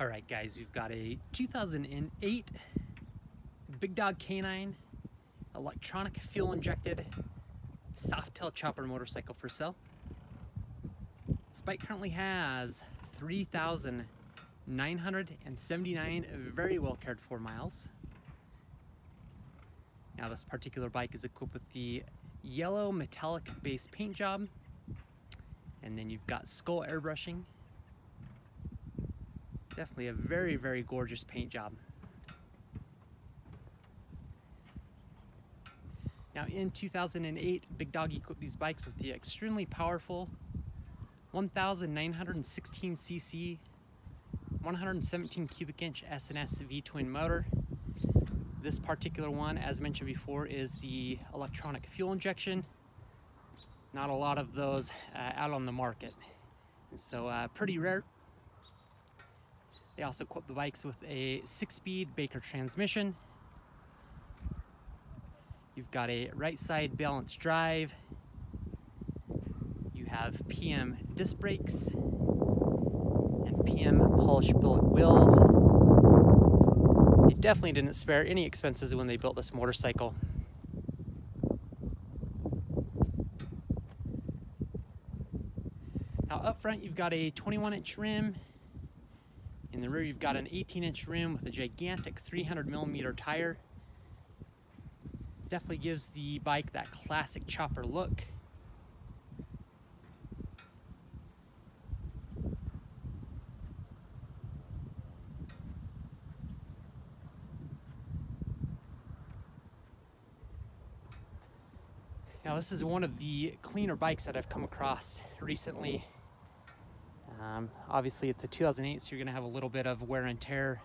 All right, guys, we've got a 2008 Big Dog K9 electronic fuel injected Softail chopper motorcycle for sale. This bike currently has 3,979 very well cared for miles. Now this particular bike is equipped with the yellow metallic base paint job and then you've got skull airbrushing Definitely a very, very gorgeous paint job. Now in 2008, Big Dog equipped these bikes with the extremely powerful 1916 cc 117 cubic inch S&S V-twin motor. This particular one, as mentioned before, is the electronic fuel injection. Not a lot of those uh, out on the market. So uh, pretty rare, they also equip the bikes with a six-speed Baker transmission. You've got a right side balance drive. You have PM disc brakes and PM polished billet wheels. They definitely didn't spare any expenses when they built this motorcycle. Now up front you've got a 21 inch rim in the rear, you've got an 18 inch rim with a gigantic 300 millimeter tire. Definitely gives the bike that classic chopper look. Now this is one of the cleaner bikes that I've come across recently. Um, obviously it's a 2008 so you're gonna have a little bit of wear and tear.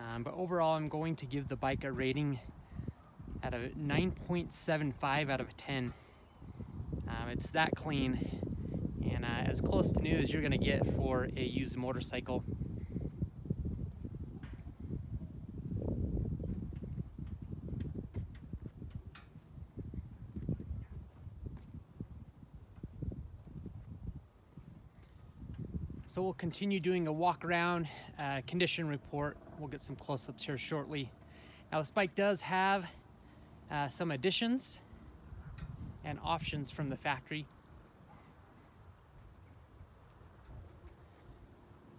Um, but overall I'm going to give the bike a rating at a 9.75 out of 10. Um, it's that clean and uh, as close to new as you're gonna get for a used motorcycle. So we'll continue doing a walk around uh, condition report. We'll get some close-ups here shortly. Now this bike does have uh, some additions and options from the factory.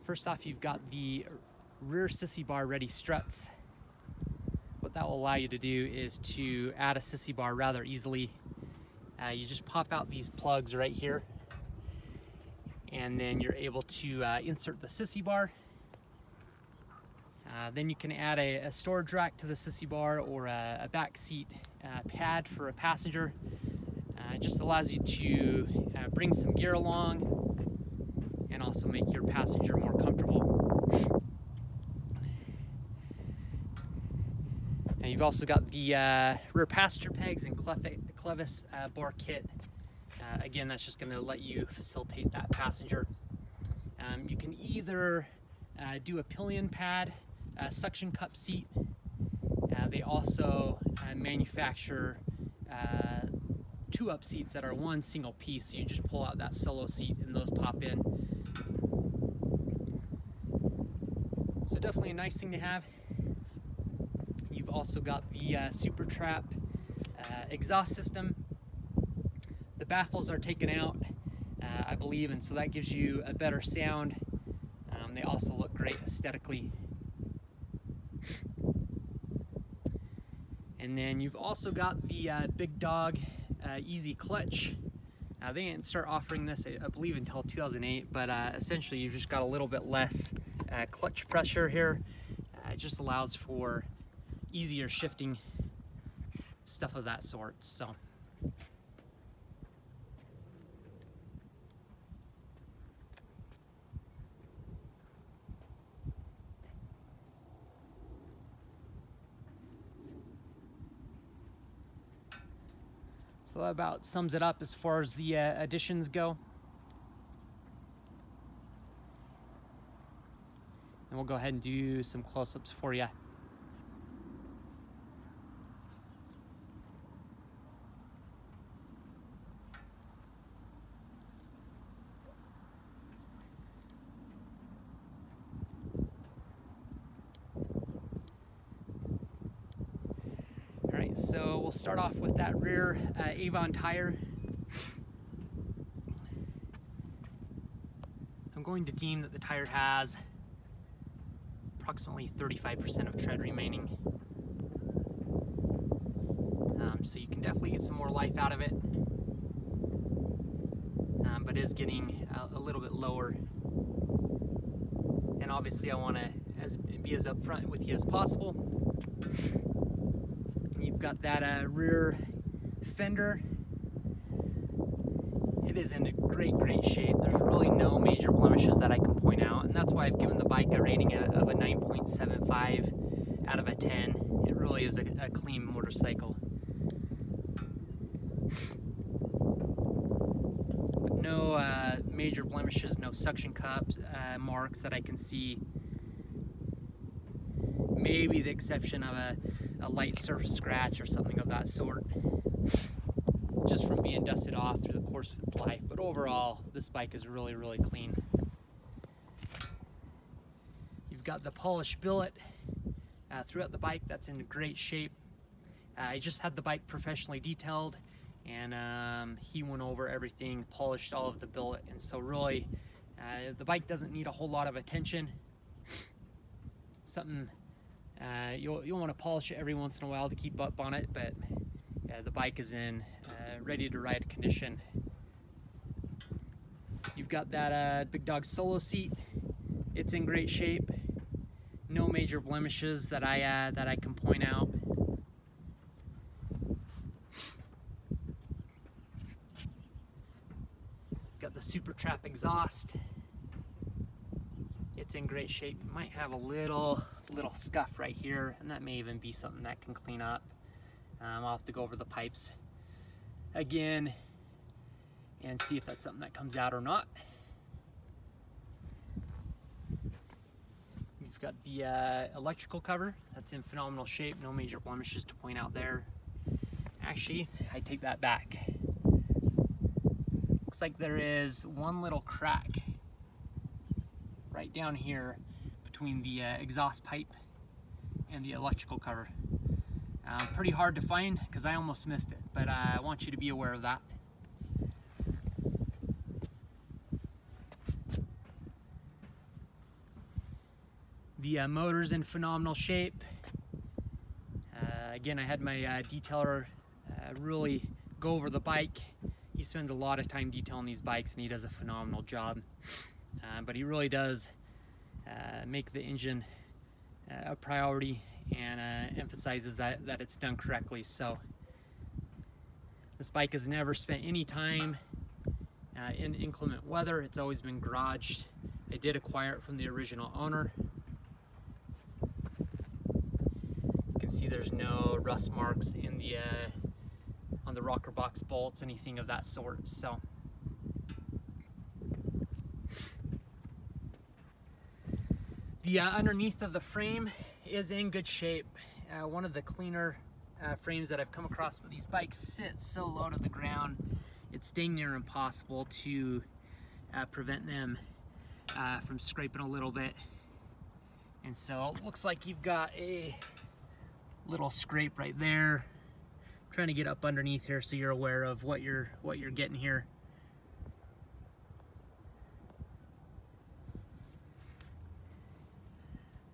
First off, you've got the rear sissy bar ready struts. What that will allow you to do is to add a sissy bar rather easily. Uh, you just pop out these plugs right here and then you're able to uh, insert the sissy bar. Uh, then you can add a, a, storage rack to the sissy bar or a, a back seat uh, pad for a passenger. Uh, it just allows you to uh, bring some gear along and also make your passenger more comfortable. Now you've also got the uh, rear passenger pegs and clevis bar kit uh, again, that's just gonna let you facilitate that passenger. Um, you can either uh, do a pillion pad, a suction cup seat. Uh, they also uh, manufacture uh, two up seats that are one single piece. So you just pull out that solo seat and those pop in. So definitely a nice thing to have. You've also got the uh, SuperTrapp exhaust system baffles are taken out, uh, I believe, and so that gives you a better sound. Um, they also look great aesthetically. And then you've also got the uh, Big Dog uh, Easy Clutch. Uh, they didn't start offering this, I believe, until 2008, but uh, essentially you've just got a little bit less uh, clutch pressure here. it just allows for easier shifting, stuff of that sort. So. So that about sums it up as far as the uh, additions go. And we'll go ahead and do some close-ups for you. We'll start off with that rear uh, Avon tire. I'm going to deem that the tire has approximately 35% of tread remaining. Um, so you can definitely get some more life out of it, um, but is getting a, a, little bit lower. And obviously I want to as, be as upfront with you as possible. Got that uh, rear fender. It is in great, great shape. There's really no major blemishes that I can point out, and that's why I've given the bike a rating of a 9.75 out of a 10. It really is a, a clean motorcycle. No uh, major blemishes, no suction cups uh, marks that I can see. Maybe the exception of a, a light surface scratch or something of that sort just from being dusted off through the course of its life. But overall, this bike is really, really clean. You've got the polished billet uh, throughout the bike. That's in great shape. Uh, I just had the bike professionally detailed and um, he went over everything, polished all of the billet. And so really, uh, the bike doesn't need a whole lot of attention. Something, uh, you'll, you'll want to polish it every once in a while to keep up on it, but the bike is in uh, ready to ride condition. You've got that uh, Big Dog Solo seat. It's in great shape. No major blemishes that I uh, that I can point out. Got the SuperTrapp exhaust. It's in great shape. Might have a little little scuff right here, and that may even be something that can clean up. Um, I'll have to go over the pipes again and see if that's something that comes out or not. We've got the uh, electrical cover. That's in phenomenal shape. No major blemishes to point out there. Actually, I take that back. Looks like there is one little crack right down here between the uh, exhaust pipe and the electrical cover. Um, pretty hard to find because I almost missed it, but uh, I want you to be aware of that. The uh, motor's in phenomenal shape. Uh, again, I had my uh, detailer uh, really go over the bike. He spends a lot of time detailing these bikes and he does a phenomenal job. Uh, but he really does uh, make the engine a priority and uh, emphasizes that, that it's done correctly. So this bike has never spent any time uh, in inclement weather. It's always been garaged. I did acquire it from the original owner. You can see there's no rust marks in the uh, on the rocker box bolts, anything of that sort. So the uh, underneath of the frame is in good shape. Uh, one of the cleaner uh, frames that I've come across, but these bikes sit so low to the ground, it's dang near impossible to uh, prevent them uh, from scraping a little bit. And so it looks like you've got a little scrape right there. I'm trying to get up underneath here so you're aware of what you're what you're getting here.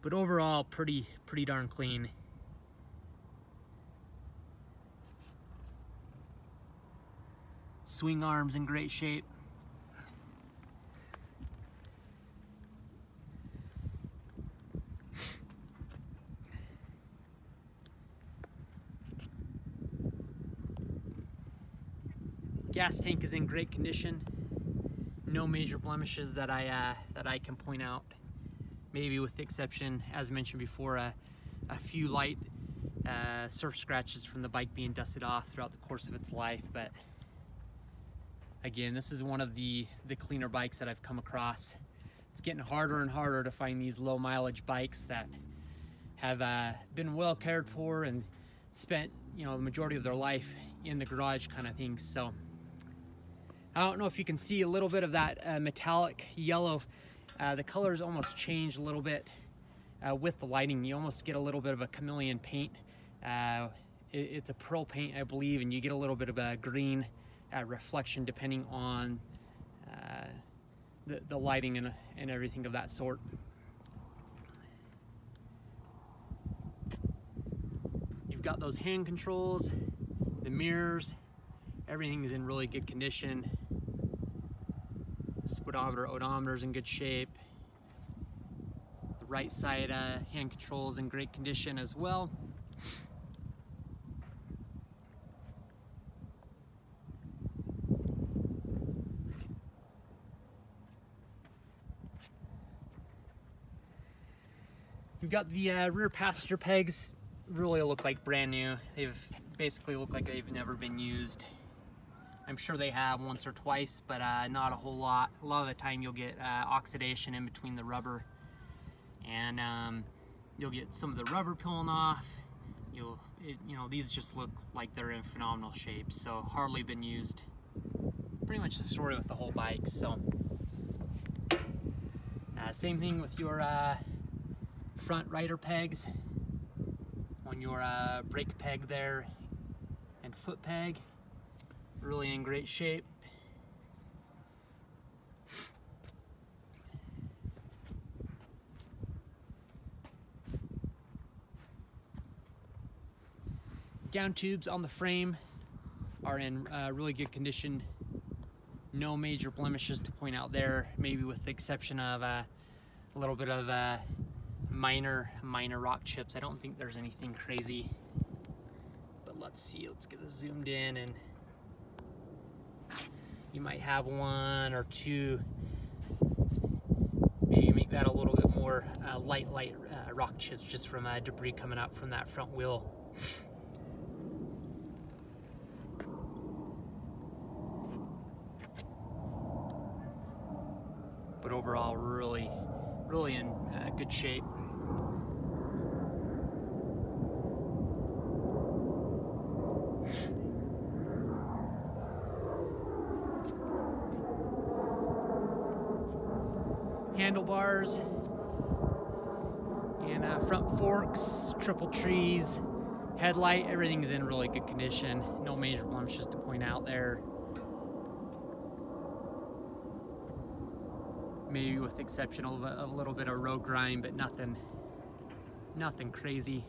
But overall pretty pretty darn clean. Swing arms in great shape. Gas tank is in great condition. No major blemishes that I uh, that I can point out maybe with the exception, as mentioned before, a, a few light uh, surf scratches from the bike being dusted off throughout the course of its life. But again, this is one of the, the cleaner bikes that I've come across. It's getting harder and harder to find these low mileage bikes that have uh, been well cared for and spent you know the majority of their life in the garage kind of thing. So I don't know if you can see a little bit of that uh, metallic yellow uh, the colors almost change a little bit uh, with the lighting. You almost get a little bit of a chameleon paint uh, it, it's a pearl paint, I believe, and you get a little bit of a green uh, reflection depending on uh, the, the lighting and, and everything of that sort. You've got those hand controls, the mirrors, everything is in really good condition. Odometer is in good shape. The right side uh, hand controls in great condition as well. We've got the uh, rear passenger pegs really look like brand new. They've basically look like they've never been used. I'm sure they have once or twice, but uh, not a whole lot. A lot of the time you'll get uh, oxidation in between the rubber and um, you'll get some of the rubber peeling off. You'll, it, you know, these just look like they're in phenomenal shape, so hardly been used. Pretty much the story with the whole bike, so. Uh, same thing with your uh, front rider pegs on your uh, brake peg there and foot peg really in great shape down tubes on the frame are in uh, really good condition no major blemishes to point out there maybe with the exception of uh, a little bit of uh, minor, minor rock chips. I don't think there's anything crazy. But let's see, let's get this zoomed in and you might have one or two. Maybe make that a little bit more uh, light, light uh, rock chips just from uh, debris coming out from that front wheel. But overall, really, really in uh, good shape. handlebars and uh, front forks, triple trees, headlight, everything's in really good condition. No major blemishes to point out there. Maybe with the exception of a, of a little bit of road grime, but nothing, nothing crazy.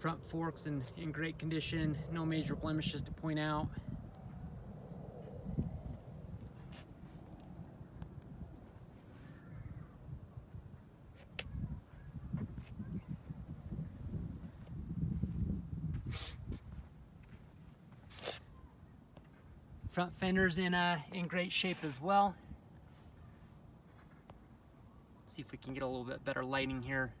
Front forks in, in great condition, no major blemishes to point out. Front fenders in, uh, in great shape as well. See if we can get a little bit better lighting here.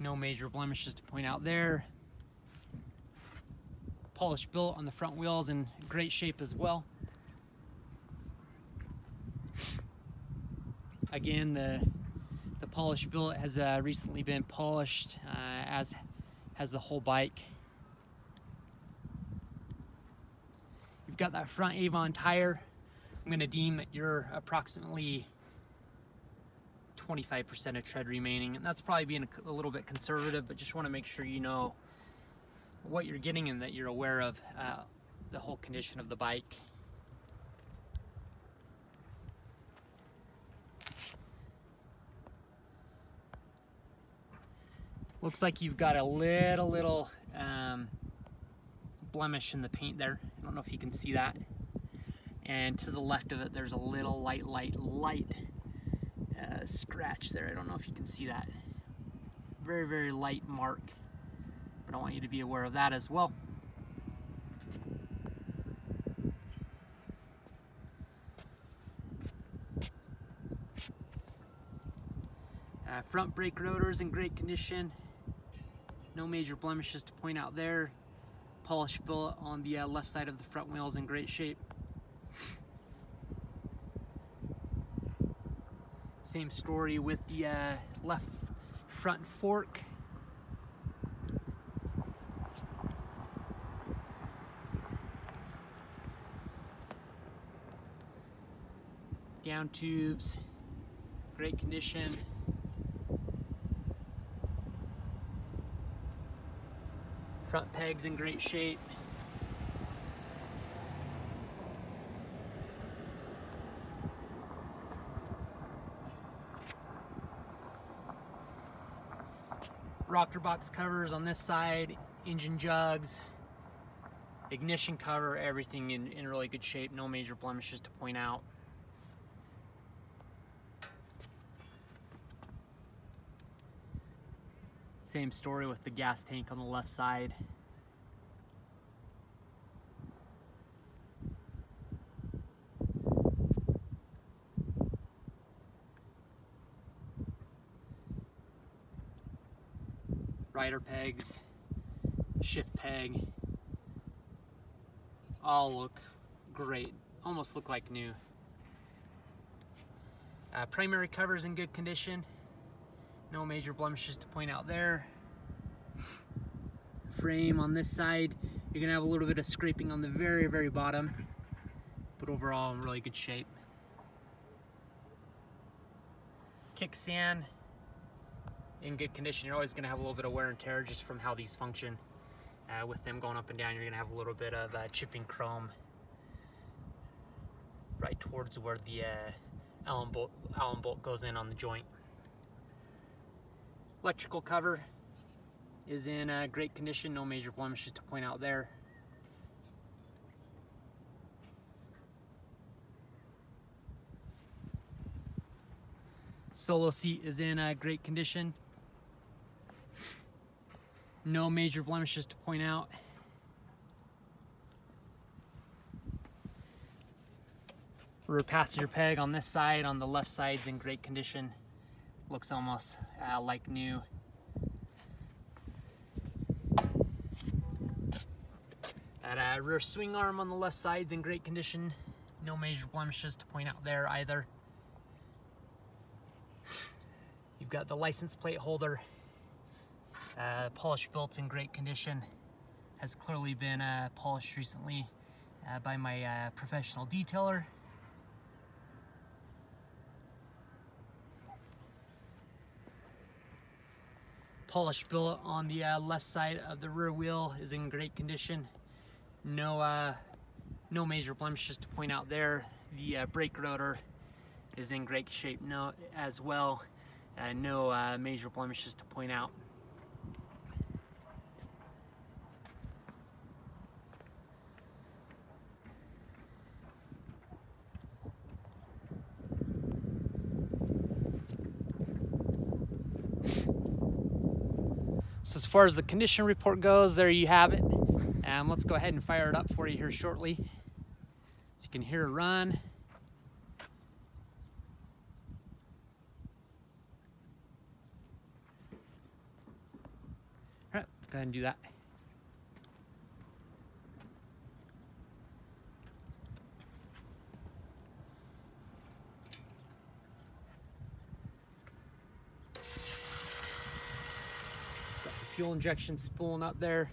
No major blemishes to point out there. Polished billet on the front wheels in great shape as well. Again, the, the polished billet has uh, recently been polished, uh, as has the whole bike. You've got that front Avon tire. I'm gonna deem that you're approximately 25% of tread remaining. And that's probably being a, little bit conservative, but just want to make sure you know what you're getting and that you're aware of uh, the whole condition of the bike. Looks like you've got a little, little um, blemish in the paint there. I don't know if you can see that. And to the left of it, there's a little light, light, light uh, scratch there. I don't know if you can see that. Very, very light mark. But I want you to be aware of that as well. Uh, front brake rotors in great condition. No major blemishes to point out there. Polish billet on the uh, left side of the front wheel is in great shape. Same story with the uh, left front fork. Down tubes, great condition. Front pegs in great shape. rocker box covers on this side, engine jugs, ignition cover, everything in, in really good shape, no major blemishes to point out. Same story with the gas tank on the left side. rider pegs, shift peg, all look great, almost look like new. Uh, primary covers in good condition, no major blemishes to point out there. Frame on this side, you're gonna have a little bit of scraping on the very, very bottom, but overall in really good shape. Kickstand, in good condition, you're always to have a little bit of wear and tear just from how these function. Uh, with them going up and down, you're to have a little bit of uh, chipping chrome right towards where the uh, Allen, bolt, Allen bolt goes in on the joint. Electrical cover is in uh, great condition, no major blemishes to point out there. Solo seat is in uh, great condition. No major blemishes to point out. Rear passenger peg on this side, on the left side's in great condition. Looks almost uh, like new. That uh, rear swing arm on the left side's in great condition. No major blemishes to point out there either. You've got the license plate holder uh, built in great condition. Has clearly been uh, polished recently uh, by my uh, professional detailer. Polish billet on the uh, left side of the rear wheel is in great condition. No, uh, no major blemishes to point out there. The brake rotor is in great shape no, as well. no major blemishes to point out. Far as the condition report goes, there you have it. Um, let's go ahead and fire it up for you here shortly. So you can hear it run. All right, let's go ahead and do that. Fuel injection spooling up there.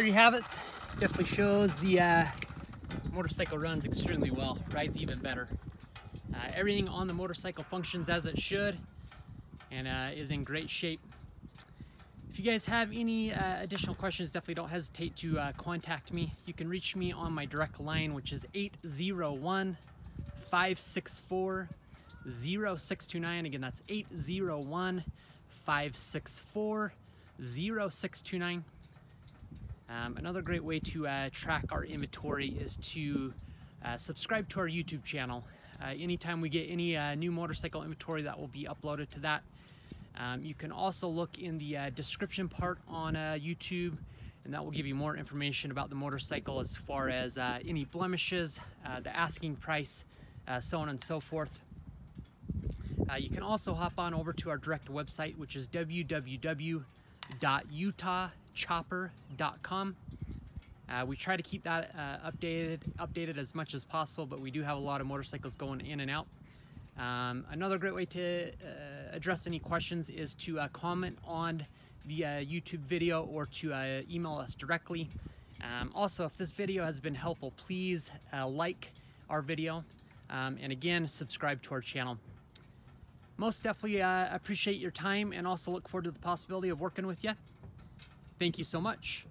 There you have it. Definitely shows the uh, motorcycle runs extremely well, rides even better. Uh, everything on the motorcycle functions as it should and uh, is in great shape. If you guys have any uh, additional questions, definitely don't hesitate to uh, contact me. You can reach me on my direct line, which is 801 564 0629. Again, that's 801 564 0629. Um, another great way to uh, track our inventory is to uh, subscribe to our YouTube channel. Uh, anytime we get any uh, new motorcycle inventory that will be uploaded to that. Um, you can also look in the uh, description part on uh, YouTube and that will give you more information about the motorcycle as far as any blemishes, the asking price, so on and so forth. you can also hop on over to our direct website which is www www.utahchopper.com. Uh, we try to keep that uh, updated, updated as much as possible, but we do have a lot of motorcycles going in and out. Um, another great way to uh, address any questions is to uh, comment on the uh, YouTube video or to email us directly. Um, also, if this video has been helpful, please like our video um, and again, subscribe to our channel most definitely uh, appreciate your time and also look forward to the possibility of working with you. Thank you so much.